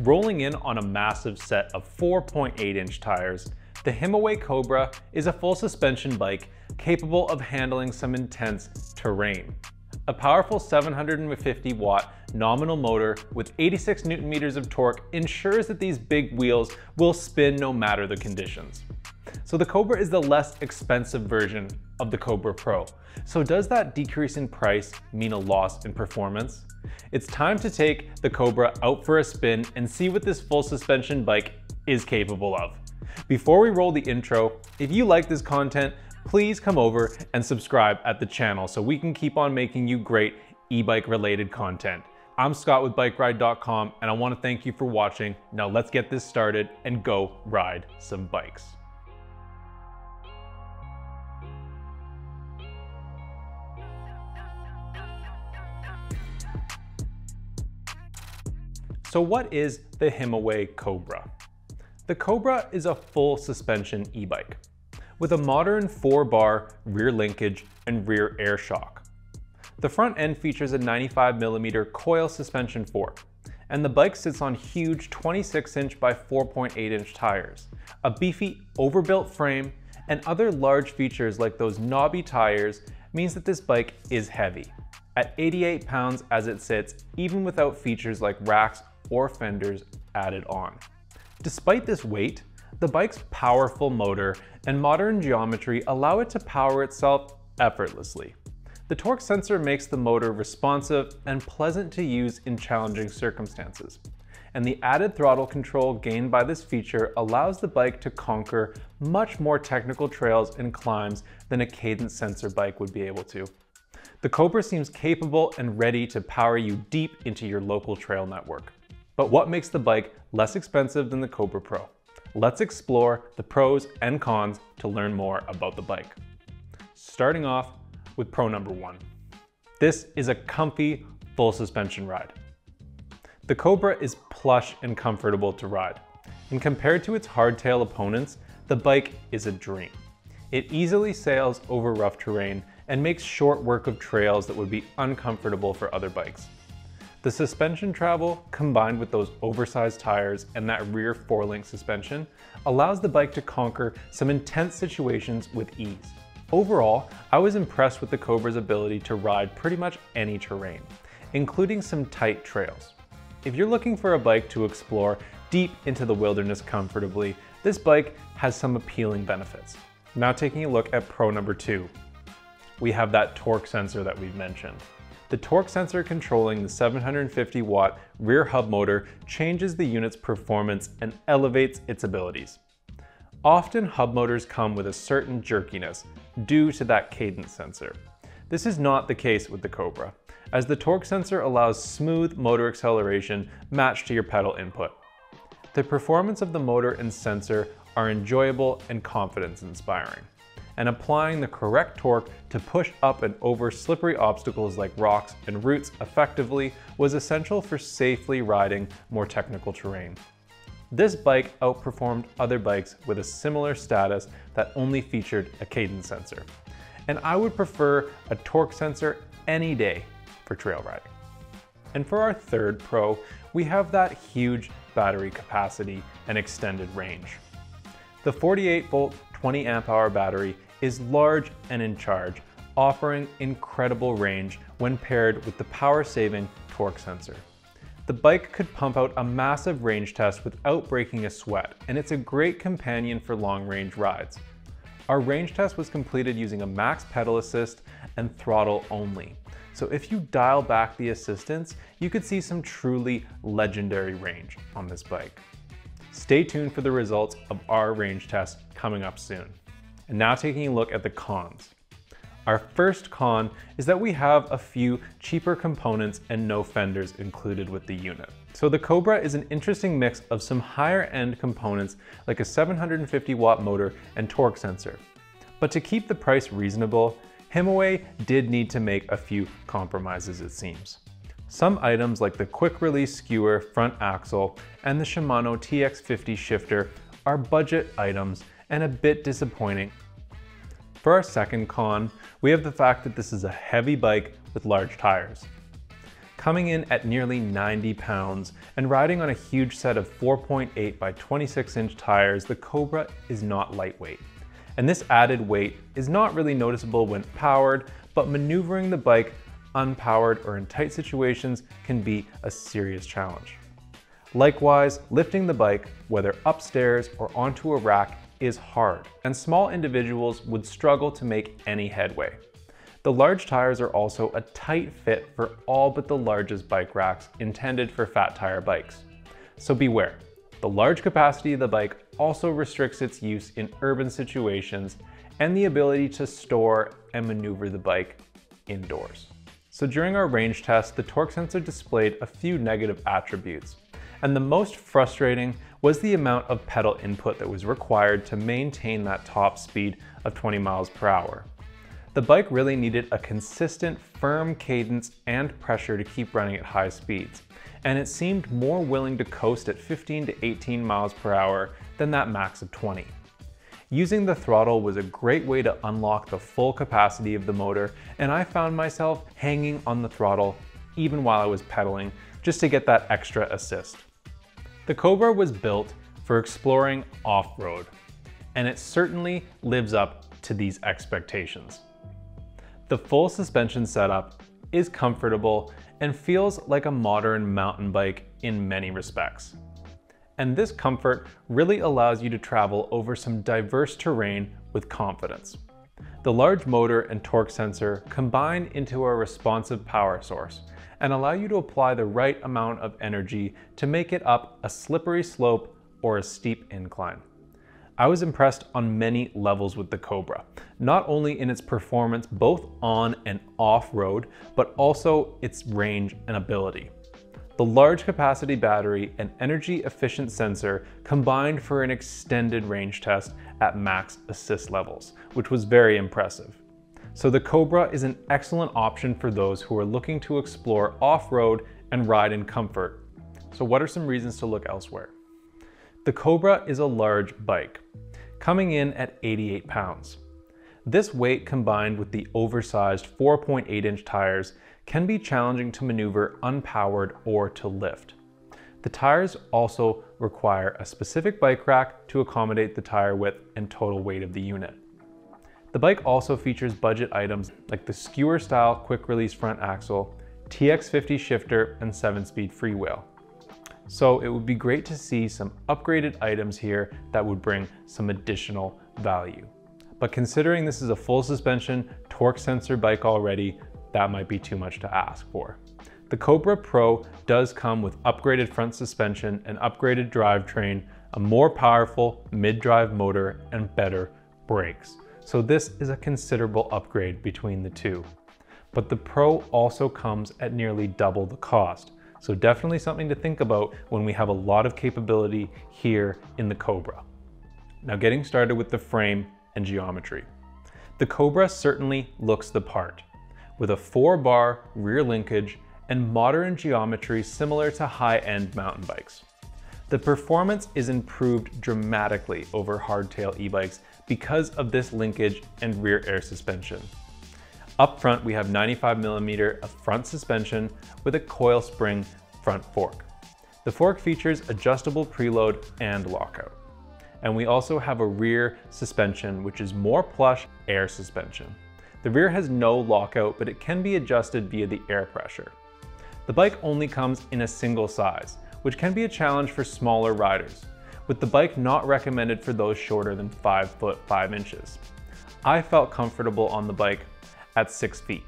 Rolling in on a massive set of 4.8 inch tires, the Himiway Cobra is a full suspension bike capable of handling some intense terrain. A powerful 750 watt nominal motor with 86 newton meters of torque ensures that these big wheels will spin no matter the conditions. So the Cobra is the less expensive version of the Cobra Pro. So does that decrease in price mean a loss in performance? It's time to take the Cobra out for a spin and see what this full suspension bike is capable of. Before we roll the intro, if you like this content, please come over and subscribe at the channel so we can keep on making you great e-bike related content. I'm Scott with BikeRide.com and I want to thank you for watching. Now let's get this started and go ride some bikes. So what is the Himiway Cobra? The Cobra is a full suspension e-bike with a modern 4-bar rear linkage and rear air shock. The front end features a 95 millimeter coil suspension fork, and the bike sits on huge 26-inch by 4.8-inch tires, a beefy overbuilt frame, and other large features like those knobby tires means that this bike is heavy. At 88 pounds as it sits, even without features like racks or fenders added on. Despite this weight, the bike's powerful motor and modern geometry allow it to power itself effortlessly. The torque sensor makes the motor responsive and pleasant to use in challenging circumstances. And the added throttle control gained by this feature allows the bike to conquer much more technical trails and climbs than a cadence sensor bike would be able to. The Cobra seems capable and ready to power you deep into your local trail network. But what makes the bike less expensive than the Cobra Pro? Let's explore the pros and cons to learn more about the bike. Starting off with pro number one. This is a comfy full suspension ride. The Cobra is plush and comfortable to ride. And compared to its hardtail opponents, the bike is a dream. It easily sails over rough terrain and makes short work of trails that would be uncomfortable for other bikes. The suspension travel, combined with those oversized tires and that rear four-link suspension, allows the bike to conquer some intense situations with ease. Overall, I was impressed with the Cobra's ability to ride pretty much any terrain, including some tight trails. If you're looking for a bike to explore deep into the wilderness comfortably, this bike has some appealing benefits. Now taking a look at pro number two, we have that torque sensor that we've mentioned. The torque sensor controlling the 750 watt rear hub motor changes the unit's performance and elevates its abilities. Often hub motors come with a certain jerkiness due to that cadence sensor. This is not the case with the Cobra, as the torque sensor allows smooth motor acceleration matched to your pedal input. The performance of the motor and sensor are enjoyable and confidence inspiring and applying the correct torque to push up and over slippery obstacles like rocks and roots effectively was essential for safely riding more technical terrain. This bike outperformed other bikes with a similar status that only featured a cadence sensor. And I would prefer a torque sensor any day for trail riding. And for our third pro, we have that huge battery capacity and extended range. The 48 volt 20 amp hour battery is large and in charge, offering incredible range when paired with the power-saving torque sensor. The bike could pump out a massive range test without breaking a sweat, and it's a great companion for long-range rides. Our range test was completed using a max pedal assist and throttle only. So if you dial back the assistance, you could see some truly legendary range on this bike. Stay tuned for the results of our range test coming up soon. And now taking a look at the cons. Our first con is that we have a few cheaper components and no fenders included with the unit. So the Cobra is an interesting mix of some higher end components like a 750 watt motor and torque sensor. But to keep the price reasonable, Himiway did need to make a few compromises it seems. Some items like the quick release skewer front axle and the Shimano TX50 shifter are budget items and a bit disappointing. For our second con, we have the fact that this is a heavy bike with large tires. coming in at nearly 90 pounds and riding on a huge set of 4.8 by 26 inch tires, the Cobra is not lightweight. And this added weight is not really noticeable when powered, but maneuvering the bike unpowered or in tight situations can be a serious challenge. Likewise, lifting the bike, whether upstairs or onto a rack, is hard, and small individuals would struggle to make any headway. The large tires are also a tight fit for all but the largest bike racks intended for fat tire bikes. So beware, the large capacity of the bike also restricts its use in urban situations and the ability to store and maneuver the bike indoors. So during our range test, the torque sensor displayed a few negative attributes, and the most frustrating was the amount of pedal input that was required to maintain that top speed of 20 miles per hour. The bike really needed a consistent, firm cadence and pressure to keep running at high speeds, and it seemed more willing to coast at 15 to 18 miles per hour than that max of 20. Using the throttle was a great way to unlock the full capacity of the motor, and I found myself hanging on the throttle even while I was pedaling just to get that extra assist. The Cobra was built for exploring off-road, and it certainly lives up to these expectations. The full suspension setup is comfortable and feels like a modern mountain bike in many respects. And this comfort really allows you to travel over some diverse terrain with confidence. The large motor and torque sensor combine into a responsive power source and allow you to apply the right amount of energy to make it up a slippery slope or a steep incline. I was impressed on many levels with the Cobra, not only in its performance both on and off road, but also its range and ability. The large capacity battery and energy efficient sensor combined for an extended range test at max assist levels, which was very impressive. So the Cobra is an excellent option for those who are looking to explore off-road and ride in comfort. So what are some reasons to look elsewhere? The Cobra is a large bike, coming in at 88 pounds. This weight combined with the oversized 4.8 inch tires can be challenging to maneuver unpowered or to lift. The tires also require a specific bike rack to accommodate the tire width and total weight of the unit. The bike also features budget items like the skewer style quick release front axle, TX50 shifter, and 7-speed freewheel. So it would be great to see some upgraded items here that would bring some additional value. But considering this is a full suspension torque sensor bike already, that might be too much to ask for. The Cobra Pro does come with upgraded front suspension, an upgraded drivetrain, a more powerful mid-drive motor, and better brakes. So this is a considerable upgrade between the two. But the Pro also comes at nearly double the cost. So definitely something to think about when we have a lot of capability here in the Cobra. Now getting started with the frame and geometry. The Cobra certainly looks the part, with a four bar rear linkage and modern geometry similar to high-end mountain bikes. The performance is improved dramatically over hardtail e-bikes because of this linkage and rear air suspension. Up front, we have 95 millimeter of front suspension with a coil spring front fork. The fork features adjustable preload and lockout. And we also have a rear suspension, which is more plush air suspension. The rear has no lockout, but it can be adjusted via the air pressure. The bike only comes in a single size, which can be a challenge for smaller riders, with the bike not recommended for those shorter than 5 foot 5 inches. I felt comfortable on the bike at 6 feet.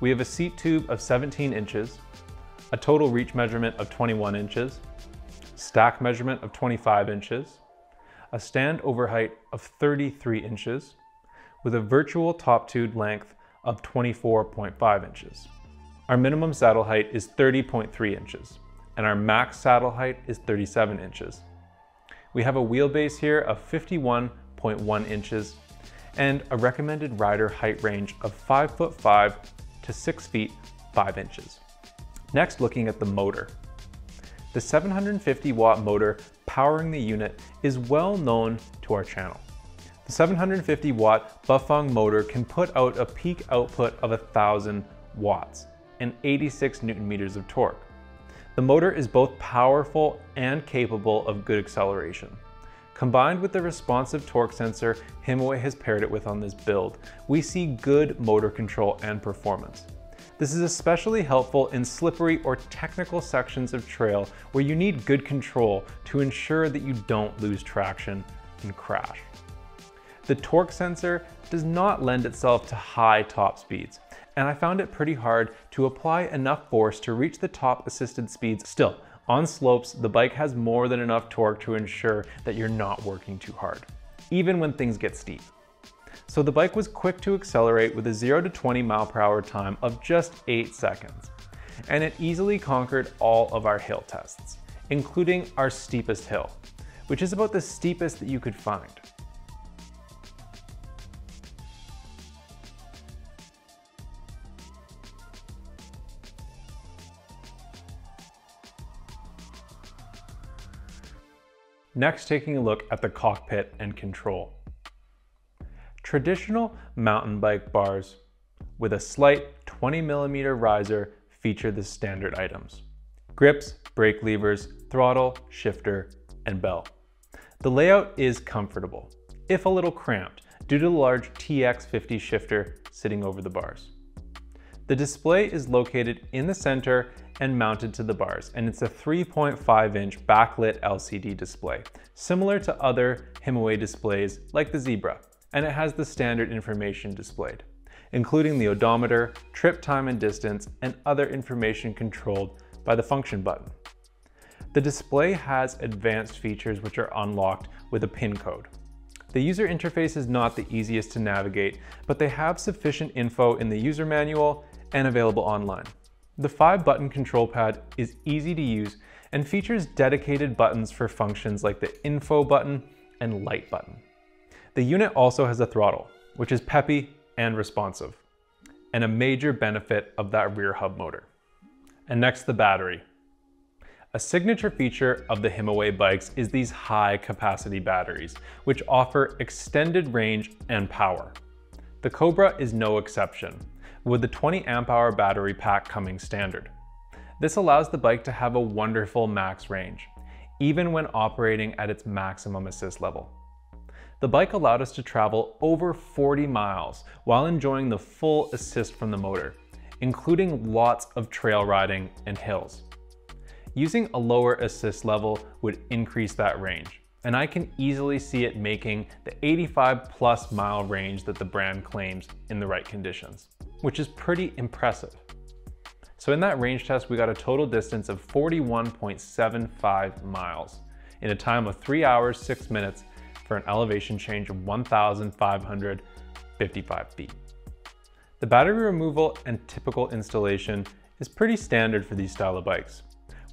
We have a seat tube of 17 inches, a total reach measurement of 21 inches, stack measurement of 25 inches, a stand over height of 33 inches, with a virtual top tube length of 24.5 inches. Our minimum saddle height is 30.3 inches, and our max saddle height is 37 inches. We have a wheelbase here of 51.1 inches and a recommended rider height range of 5 foot 5 to 6 feet 5 inches. Next, looking at the motor. The 750 watt motor powering the unit is well known to our channel. The 750 watt Bafang motor can put out a peak output of 1000 watts, and 86 newton meters of torque. The motor is both powerful and capable of good acceleration. Combined with the responsive torque sensor Himiway has paired it with on this build, we see good motor control and performance. This is especially helpful in slippery or technical sections of trail where you need good control to ensure that you don't lose traction and crash. The torque sensor does not lend itself to high top speeds, and I found it pretty hard to apply enough force to reach the top assisted speeds. Still, on slopes, the bike has more than enough torque to ensure that you're not working too hard, even when things get steep. So the bike was quick to accelerate with a 0 to 20 mile per hour time of just 8 seconds. And it easily conquered all of our hill tests, including our steepest hill, which is about the steepest that you could find. Next, taking a look at the cockpit and control. Traditional mountain bike bars with a slight 20 millimeter riser feature the standard items. Grips, brake levers, throttle, shifter, and bell. The layout is comfortable, if a little cramped, due to the large TX50 shifter sitting over the bars. The display is located in the center and mounted to the bars, and it's a 3.5 inch backlit LCD display, similar to other Himiway displays like the Zebra and it has the standard information displayed, including the odometer, trip time and distance, and other information controlled by the function button. The display has advanced features which are unlocked with a PIN code. The user interface is not the easiest to navigate, but they have sufficient info in the user manual and available online. The 5-button control pad is easy to use and features dedicated buttons for functions like the info button and light button. The unit also has a throttle, which is peppy and responsive, and a major benefit of that rear hub motor. And next, the battery. A signature feature of the Himiway bikes is these high capacity batteries, which offer extended range and power. The Cobra is no exception, with the 20 amp hour battery pack coming standard. This allows the bike to have a wonderful max range, even when operating at its maximum assist level the bike allowed us to travel over 40 miles while enjoying the full assist from the motor, including lots of trail riding and hills. Using a lower assist level would increase that range, and I can easily see it making the 85 plus mile range that the brand claims in the right conditions, which is pretty impressive. So in that range test, we got a total distance of 41.75 miles in a time of 3 hours, 6 minutes, for an elevation change of 1,555 feet. The battery removal and typical installation is pretty standard for these style of bikes,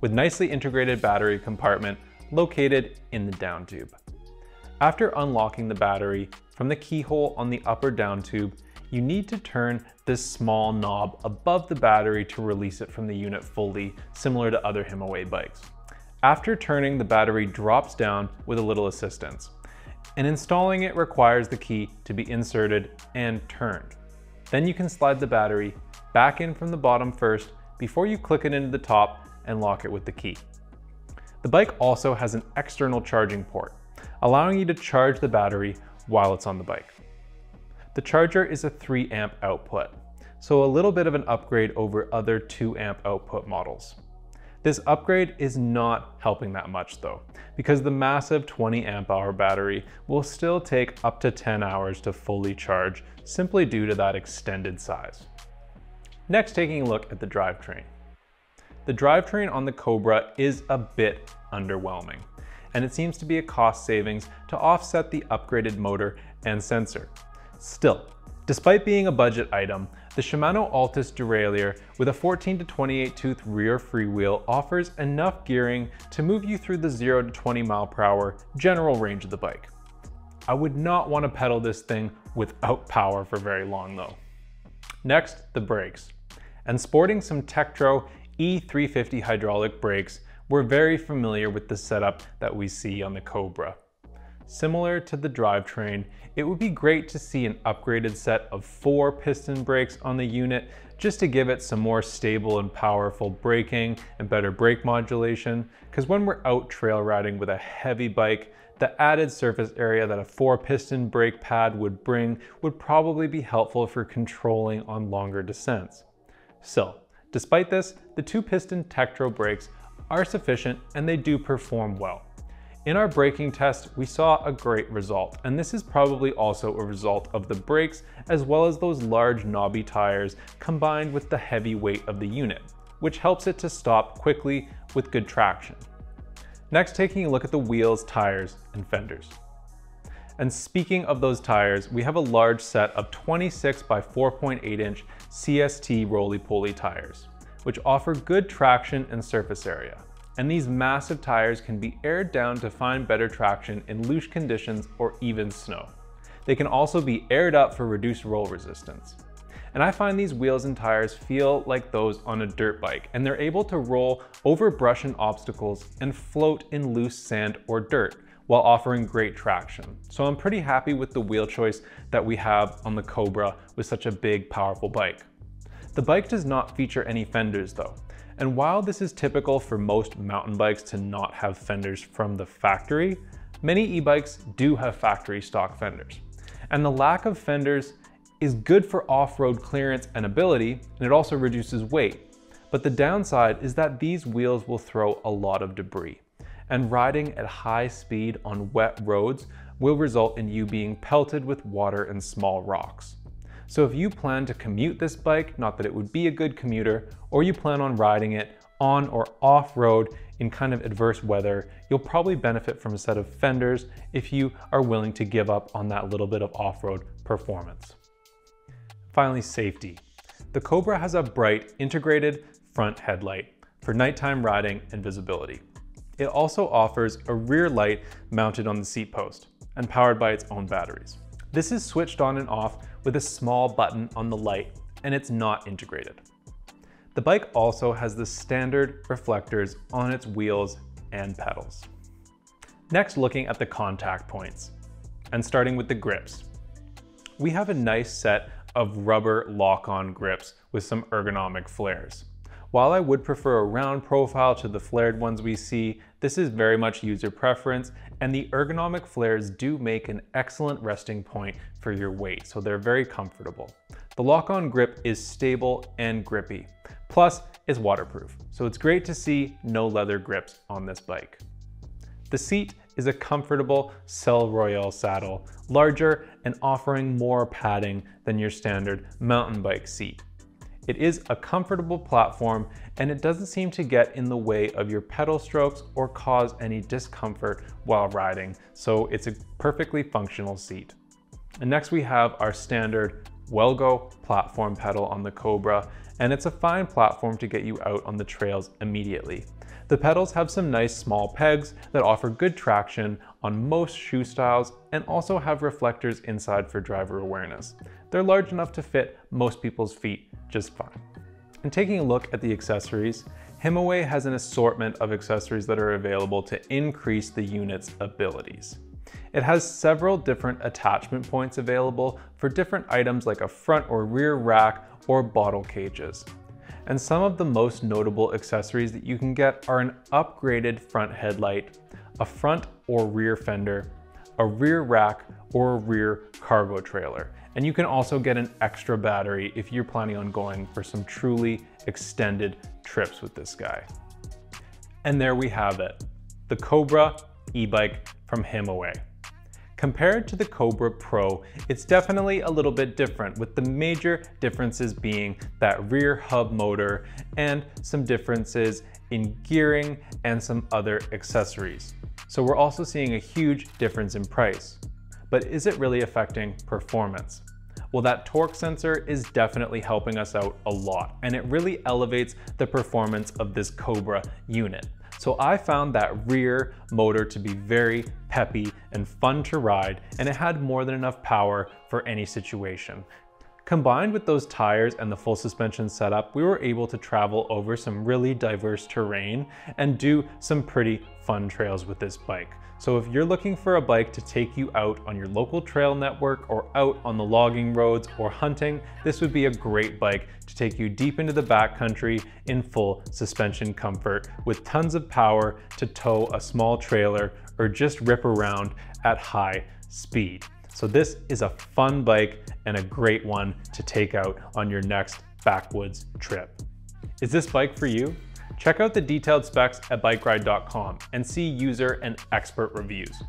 with nicely integrated battery compartment located in the down tube. After unlocking the battery from the keyhole on the upper down tube, you need to turn this small knob above the battery to release it from the unit fully, similar to other Himiway bikes. After turning, the battery drops down with a little assistance and installing it requires the key to be inserted and turned. Then you can slide the battery back in from the bottom first before you click it into the top and lock it with the key. The bike also has an external charging port, allowing you to charge the battery while it's on the bike. The charger is a 3 amp output, so a little bit of an upgrade over other 2 amp output models. This upgrade is not helping that much though, because the massive 20 amp hour battery will still take up to 10 hours to fully charge simply due to that extended size. Next, taking a look at the drivetrain. The drivetrain on the Cobra is a bit underwhelming, and it seems to be a cost savings to offset the upgraded motor and sensor. Still, despite being a budget item, the Shimano Altus derailleur with a 14 to 28 tooth rear freewheel offers enough gearing to move you through the 0 to 20 mile per hour general range of the bike. I would not want to pedal this thing without power for very long though. Next, the brakes. And sporting some Tektro E350 hydraulic brakes, we're very familiar with the setup that we see on the Cobra. Similar to the drivetrain, it would be great to see an upgraded set of four piston brakes on the unit just to give it some more stable and powerful braking and better brake modulation. Because when we're out trail riding with a heavy bike, the added surface area that a four piston brake pad would bring would probably be helpful for controlling on longer descents. So, despite this, the two piston Tektro brakes are sufficient and they do perform well. In our braking test, we saw a great result, and this is probably also a result of the brakes as well as those large knobby tires combined with the heavy weight of the unit, which helps it to stop quickly with good traction. Next, taking a look at the wheels, tires, and fenders. And speaking of those tires, we have a large set of 26 by 4.8 inch CST roly-poly tires, which offer good traction and surface area and these massive tires can be aired down to find better traction in loose conditions or even snow. They can also be aired up for reduced roll resistance. And I find these wheels and tires feel like those on a dirt bike, and they're able to roll over brush and obstacles and float in loose sand or dirt while offering great traction. So I'm pretty happy with the wheel choice that we have on the Cobra with such a big, powerful bike. The bike does not feature any fenders though, and while this is typical for most mountain bikes to not have fenders from the factory, many e-bikes do have factory stock fenders. And the lack of fenders is good for off-road clearance and ability, and it also reduces weight. But the downside is that these wheels will throw a lot of debris, and riding at high speed on wet roads will result in you being pelted with water and small rocks. So if you plan to commute this bike, not that it would be a good commuter, or you plan on riding it on or off road in kind of adverse weather, you'll probably benefit from a set of fenders if you are willing to give up on that little bit of off-road performance. Finally, safety. The Cobra has a bright integrated front headlight for nighttime riding and visibility. It also offers a rear light mounted on the seat post and powered by its own batteries. This is switched on and off with a small button on the light and it's not integrated. The bike also has the standard reflectors on its wheels and pedals. Next, looking at the contact points and starting with the grips. We have a nice set of rubber lock-on grips with some ergonomic flares. While I would prefer a round profile to the flared ones we see, this is very much user preference and the ergonomic flares do make an excellent resting point for your weight, so they're very comfortable. The lock-on grip is stable and grippy, plus it's waterproof, so it's great to see no leather grips on this bike. The seat is a comfortable Selle Royal saddle, larger and offering more padding than your standard mountain bike seat. It is a comfortable platform and it doesn't seem to get in the way of your pedal strokes or cause any discomfort while riding, so it's a perfectly functional seat. And next we have our standard Wellgo platform pedal on the Cobra, and it's a fine platform to get you out on the trails immediately. The pedals have some nice small pegs that offer good traction on most shoe styles and also have reflectors inside for driver awareness. They're large enough to fit most people's feet just fine. And taking a look at the accessories, Himiway has an assortment of accessories that are available to increase the unit's abilities. It has several different attachment points available for different items like a front or rear rack or bottle cages and some of the most notable accessories that you can get are an upgraded front headlight, a front or rear fender, a rear rack, or a rear cargo trailer. And you can also get an extra battery if you're planning on going for some truly extended trips with this guy. And there we have it, the Cobra e-bike from Himiway. Compared to the Cobra Pro, it's definitely a little bit different with the major differences being that rear hub motor and some differences in gearing and some other accessories. So we're also seeing a huge difference in price. But is it really affecting performance? Well, that torque sensor is definitely helping us out a lot, and it really elevates the performance of this Cobra unit. So I found that rear motor to be very peppy and fun to ride, and it had more than enough power for any situation. Combined with those tires and the full suspension setup, we were able to travel over some really diverse terrain and do some pretty fun trails with this bike. So if you're looking for a bike to take you out on your local trail network or out on the logging roads or hunting, this would be a great bike to take you deep into the backcountry in full suspension comfort with tons of power to tow a small trailer or just rip around at high speed. So this is a fun bike and a great one to take out on your next backwoods trip. Is this bike for you? Check out the detailed specs at bikeride.com and see user and expert reviews.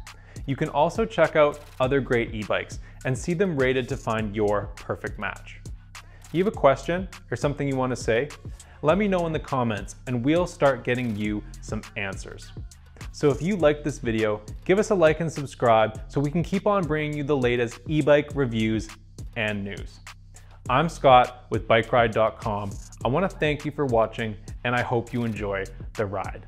You can also check out other great e-bikes and see them rated to find your perfect match. You have a question or something you want to say? Let me know in the comments and we'll start getting you some answers. So if you liked this video, give us a like and subscribe so we can keep on bringing you the latest e-bike reviews and news. I'm Scott with BikeRide.com. I want to thank you for watching and I hope you enjoy the ride.